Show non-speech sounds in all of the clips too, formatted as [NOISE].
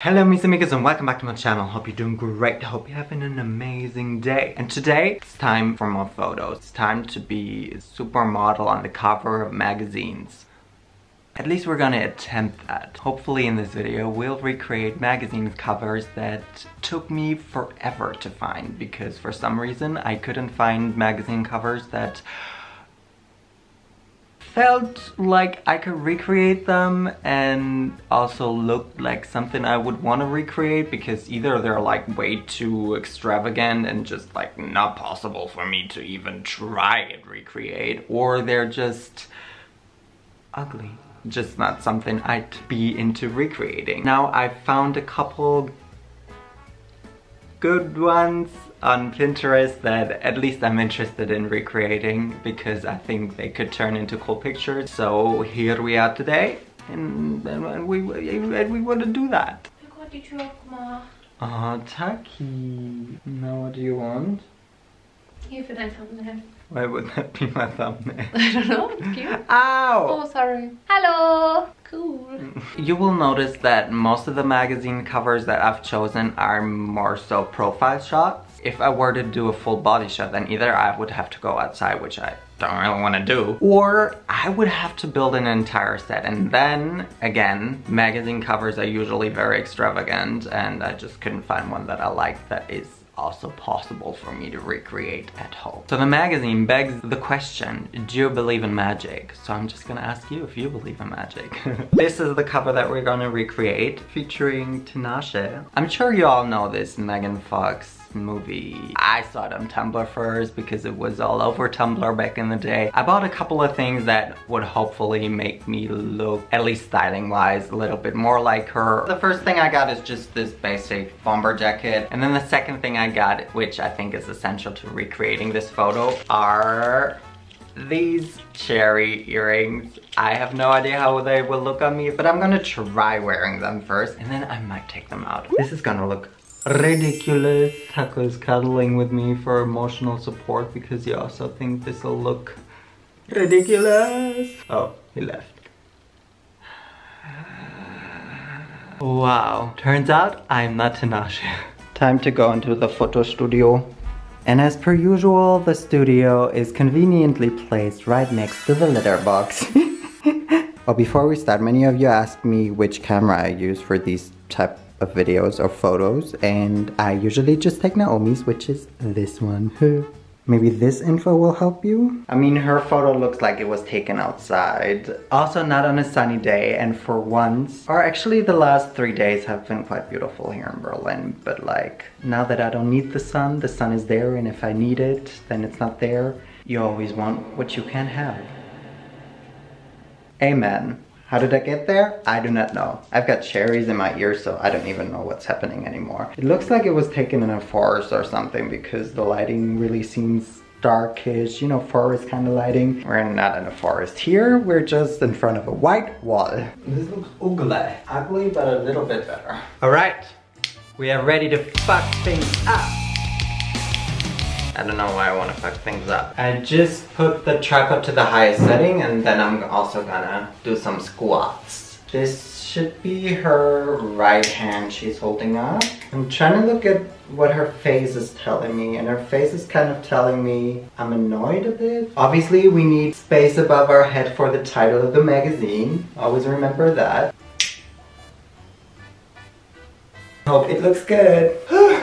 Hello Miss and welcome back to my channel. Hope you're doing great. Hope you're having an amazing day. And today, it's time for more photos. It's time to be a supermodel on the cover of magazines. At least we're gonna attempt that. Hopefully in this video, we'll recreate magazine covers that took me forever to find because for some reason I couldn't find magazine covers that felt like I could recreate them and also looked like something I would want to recreate because either they're like way too extravagant and just like not possible for me to even try and recreate or they're just ugly just not something I'd be into recreating. Now I found a couple good ones on Pinterest that at least I'm interested in recreating because I think they could turn into cool pictures. So here we are today and, and we, and we want to do that. Oh, Taki. Now what do you want? Here for dein Thumbnail. Why would that be my thumbnail? [LAUGHS] I don't know, it's cute. Ow! Oh, sorry. Hello! Cool. You will notice that most of the magazine covers that I've chosen are more so profile shots. If I were to do a full body shot, then either I would have to go outside, which I don't really want to do, or I would have to build an entire set. And then, again, magazine covers are usually very extravagant, and I just couldn't find one that I like that is also possible for me to recreate at home. So the magazine begs the question, do you believe in magic? So I'm just gonna ask you if you believe in magic. [LAUGHS] this is the cover that we're gonna recreate featuring Tinashe. I'm sure you all know this Megan Fox movie. I saw it on Tumblr first because it was all over Tumblr back in the day. I bought a couple of things that would hopefully make me look, at least styling wise, a little bit more like her. The first thing I got is just this basic bomber jacket. And then the second thing I got, which I think is essential to recreating this photo, are these cherry earrings. I have no idea how they will look on me, but I'm gonna try wearing them first and then I might take them out. This is gonna look ridiculous. Taco is cuddling with me for emotional support because he also thinks this will look ridiculous. Oh, he left. Wow, turns out I'm not Tinashe. Time to go into the photo studio. And as per usual, the studio is conveniently placed right next to the litter box. [LAUGHS] well, before we start, many of you asked me which camera I use for these type of videos or photos and I usually just take Naomi's which is this one. [LAUGHS] Maybe this info will help you? I mean, her photo looks like it was taken outside. Also not on a sunny day and for once, or actually the last three days have been quite beautiful here in Berlin. But like, now that I don't need the sun, the sun is there and if I need it, then it's not there. You always want what you can't have. Amen. How did I get there? I do not know. I've got cherries in my ears, so I don't even know what's happening anymore. It looks like it was taken in a forest or something because the lighting really seems darkish, you know, forest kind of lighting. We're not in a forest here, we're just in front of a white wall. This looks ugly. Ugly, but a little bit better. All right, we are ready to fuck things up. I don't know why I want to fuck things up. I just put the tripod to the highest setting and then I'm also gonna do some squats. This should be her right hand she's holding up. I'm trying to look at what her face is telling me and her face is kind of telling me I'm annoyed a bit. Obviously we need space above our head for the title of the magazine. Always remember that. Hope it looks good. [GASPS] [LAUGHS]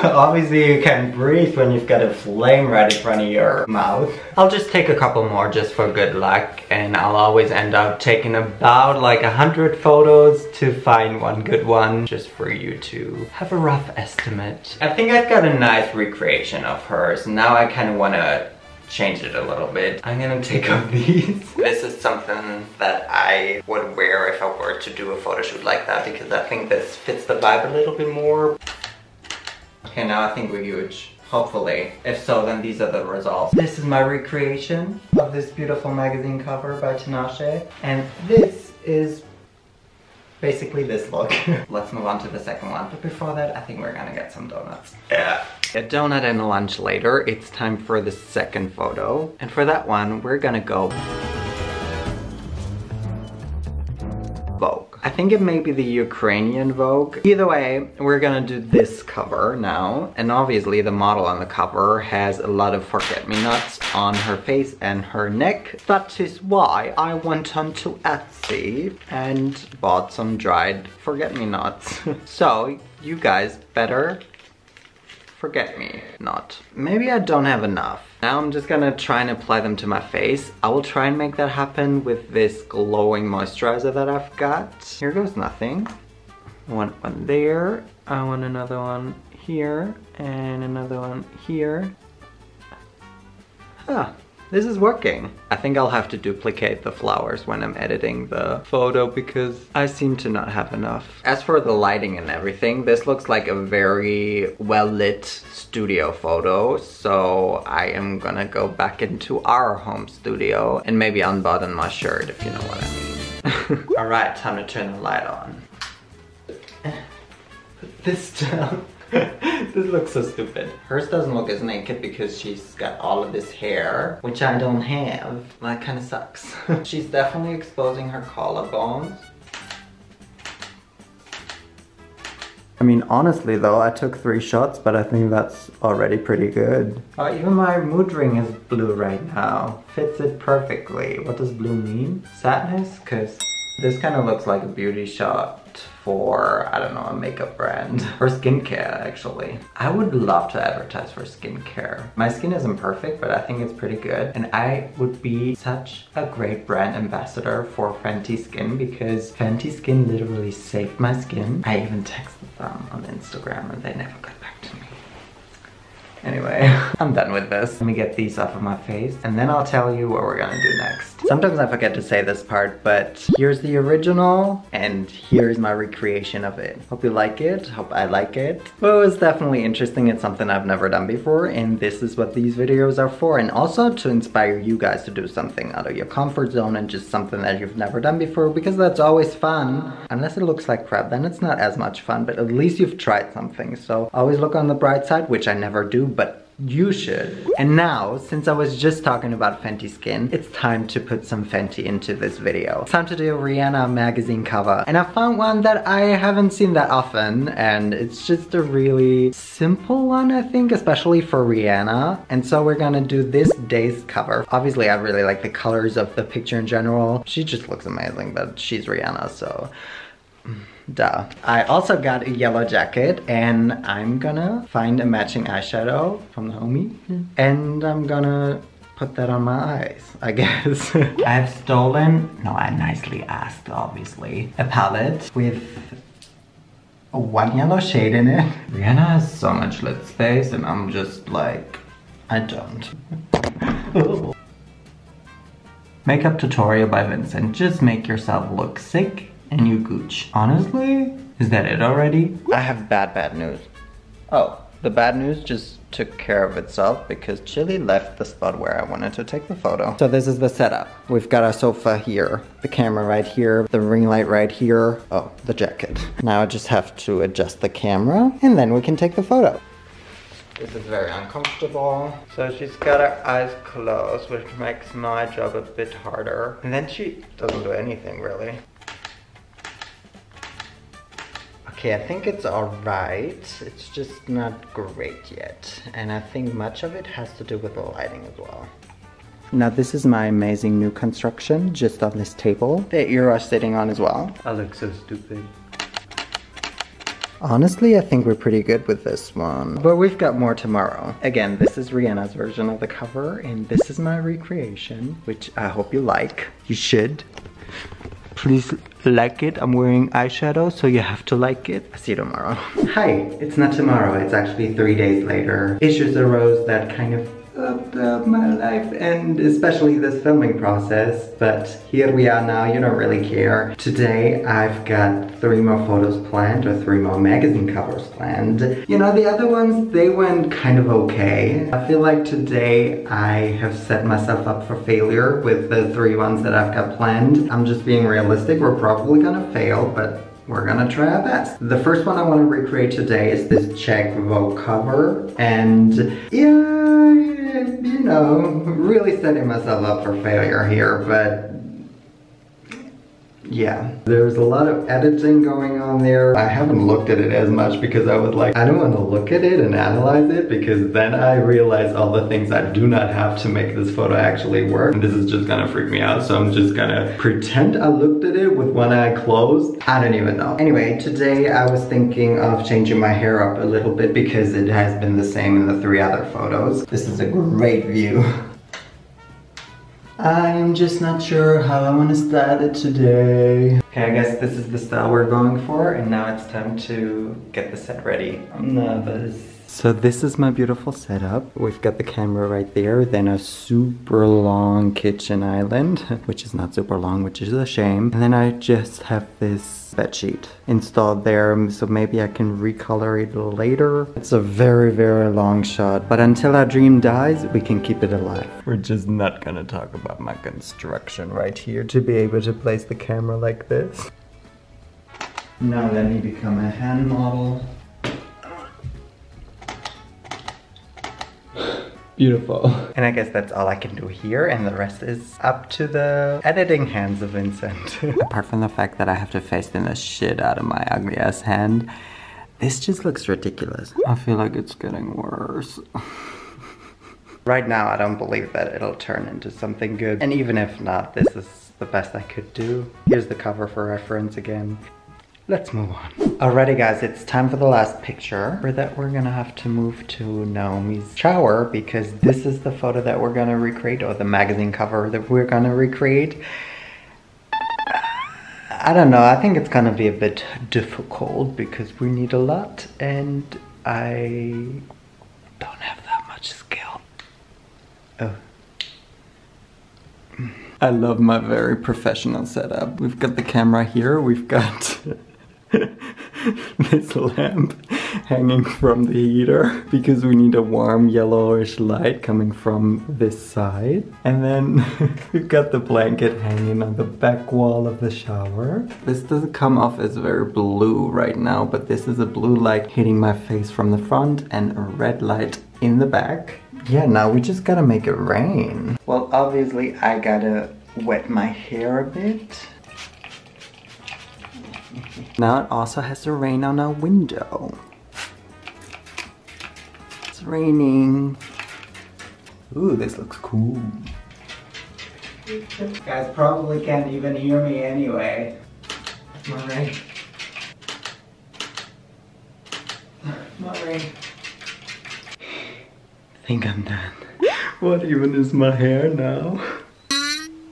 [LAUGHS] Obviously you can't breathe when you've got a flame right in front of your mouth. I'll just take a couple more just for good luck and I'll always end up taking about like a hundred photos to find one good one just for you to have a rough estimate. I think I've got a nice recreation of hers. Now I kind of want to change it a little bit. I'm gonna take [LAUGHS] off these. this is something that I would wear if I were to do a photo shoot like that because I think this fits the vibe a little bit more. Okay, now I think we're huge. Hopefully. If so, then these are the results. This is my recreation of this beautiful magazine cover by Tinashe. And this is basically this look. [LAUGHS] Let's move on to the second one. But before that, I think we're gonna get some donuts. Yeah. A donut and a lunch later, it's time for the second photo. And for that one, we're gonna go I think it may be the Ukrainian Vogue. Either way, we're gonna do this cover now. And obviously the model on the cover has a lot of forget-me-nots on her face and her neck. That is why I went onto Etsy and bought some dried forget-me-nots. [LAUGHS] so you guys better forget me not. Maybe I don't have enough. Now I'm just gonna try and apply them to my face. I will try and make that happen with this glowing moisturizer that I've got. Here goes nothing. Want one there. I want another one here and another one here. Ah, this is working. I think I'll have to duplicate the flowers when I'm editing the photo because I seem to not have enough. As for the lighting and everything, this looks like a very well lit studio photo. So I am gonna go back into our home studio and maybe unbutton my shirt if you know what I mean. [LAUGHS] All right, time to turn the light on. [LAUGHS] Put this down. [LAUGHS] this looks so stupid. Hers doesn't look as naked because she's got all of this hair, which I don't have. That kind of sucks. [LAUGHS] she's definitely exposing her collarbones. I mean, honestly though, I took three shots, but I think that's already pretty good. Oh, even my mood ring is blue right now. Fits it perfectly. What does blue mean? Sadness? Cause this kind of looks like a beauty shot for, I don't know, a makeup brand. or skincare, actually. I would love to advertise for skincare. My skin isn't perfect, but I think it's pretty good. And I would be such a great brand ambassador for Fenty Skin because Fenty Skin literally saved my skin. I even texted them on Instagram and they never got back to me. Anyway, [LAUGHS] I'm done with this. Let me get these off of my face and then I'll tell you what we're gonna do next. Sometimes I forget to say this part, but here's the original and here's my recreation of it. Hope you like it, hope I like it. Well, it was definitely interesting. It's something I've never done before and this is what these videos are for. And also to inspire you guys to do something out of your comfort zone and just something that you've never done before because that's always fun. Unless it looks like crap, then it's not as much fun, but at least you've tried something. So always look on the bright side, which I never do, but you should. And now, since I was just talking about Fenty Skin, it's time to put some Fenty into this video. It's time to do a Rihanna magazine cover. And I found one that I haven't seen that often, and it's just a really simple one, I think, especially for Rihanna. And so we're gonna do this Dazed cover. Obviously, I really like the colors of the picture in general. She just looks amazing, but she's Rihanna, so duh. I also got a yellow jacket and I'm gonna find a matching eyeshadow from the homie hmm. and I'm gonna put that on my eyes, I [LAUGHS] guess. I've stolen, no I nicely asked obviously, a palette with a one yellow shade in it. Rihanna has so much lid space and I'm just like, I don't. [LAUGHS] Makeup tutorial by Vincent. Just make yourself look sick and you gooch. Honestly, is that it already? I have bad, bad news. Oh, the bad news just took care of itself because Chili left the spot where I wanted to take the photo. So this is the setup. We've got our sofa here, the camera right here, the ring light right here. Oh, the jacket. Now I just have to adjust the camera and then we can take the photo. This is very uncomfortable. So she's got her eyes closed, which makes my job a bit harder. And then she doesn't do anything really. Okay, I think it's alright. It's just not great yet. And I think much of it has to do with the lighting as well. Now this is my amazing new construction just on this table that you're sitting on as well. I look so stupid. Honestly, I think we're pretty good with this one. But we've got more tomorrow. Again, this is Rihanna's version of the cover and this is my recreation, which I hope you like. You should please like it. I'm wearing eyeshadow, so you have to like it. I'll see you tomorrow. Hi, it's not tomorrow, it's actually three days later. Issues arose that kind of up my life and especially this filming process, but here we are now, you don't really care. Today I've got three more photos planned or three more magazine covers planned. You know, the other ones, they went kind of okay. I feel like today I have set myself up for failure with the three ones that I've got planned. I'm just being realistic, we're probably gonna fail, but we're gonna try our best. The first one I wanna recreate today is this Czech Vogue cover. And yeah, you know, really setting myself up for failure here, but yeah, there's a lot of editing going on there. I haven't looked at it as much because I was like, I don't want to look at it and analyze it because then I realize all the things I do not have to make this photo actually work. And this is just gonna freak me out. So I'm just gonna pretend I looked at it with one eye closed. I don't even know. Anyway, today I was thinking of changing my hair up a little bit because it has been the same in the three other photos. This is a great view. [LAUGHS] I'm just not sure how I want to style it today. Okay, I guess this is the style we're going for and now it's time to get the set ready. I'm nervous. So this is my beautiful setup. We've got the camera right there, then a super long kitchen island, [LAUGHS] which is not super long, which is a shame. And then I just have this bed sheet installed there, um, so maybe I can recolor it later. It's a very, very long shot, but until our dream dies, we can keep it alive. We're just not gonna talk about my construction right here to be able to place the camera like this. Now let me become a hand model. Beautiful. [LAUGHS] And I guess that's all I can do here and the rest is up to the editing hands of Vincent. [LAUGHS] Apart from the fact that I have to face the shit out of my ugly ass hand, this just looks ridiculous. I feel like it's getting worse. [LAUGHS] right now I don't believe that it'll turn into something good. And even if not, this is the best I could do. Here's the cover for reference again. Let's move on. Alrighty guys, it's time for the last picture. For that we're gonna have to move to Naomi's shower because this is the photo that we're gonna recreate or the magazine cover that we're gonna recreate. I don't know, I think it's gonna be a bit difficult because we need a lot and I don't have that much skill. Oh. I love my very professional setup. We've got the camera here, we've got [LAUGHS] [LAUGHS] this lamp hanging from the heater because we need a warm yellowish light coming from this side. And then [LAUGHS] we've got the blanket hanging on the back wall of the shower. This doesn't come off as very blue right now, but this is a blue light hitting my face from the front and a red light in the back. Yeah, now we just gotta make it rain. Well, obviously I gotta wet my hair a bit. Now it also has to rain on a window. It's raining. Ooh, this looks cool. You guys probably can't even hear me anyway. Come on, rain. Come on, rain. I think I'm done. What even is my hair now?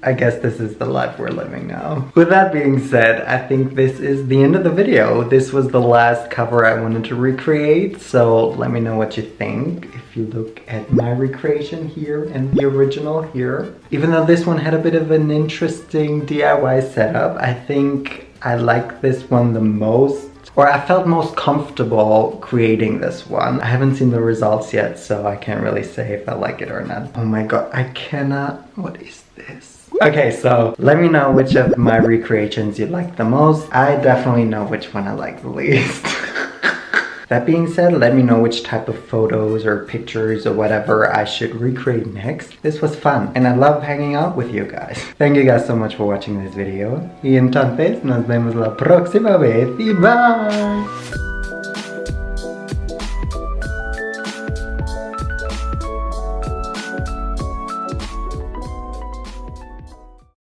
I guess this is the life we're living now. With that being said, I think this is the end of the video. This was the last cover I wanted to recreate, so let me know what you think if you look at my recreation here and the original here. Even though this one had a bit of an interesting DIY setup, I think I like this one the most or I felt most comfortable creating this one. I haven't seen the results yet, so I can't really say if I like it or not. Oh my god, I cannot, what is this? Okay, so let me know which of my recreations you like the most. I definitely know which one I like the least. [LAUGHS] That being said, let me know which type of photos or pictures or whatever I should recreate next. This was fun and I love hanging out with you guys. [LAUGHS] Thank you guys so much for watching this video. Y entonces nos vemos la próxima vez y bye!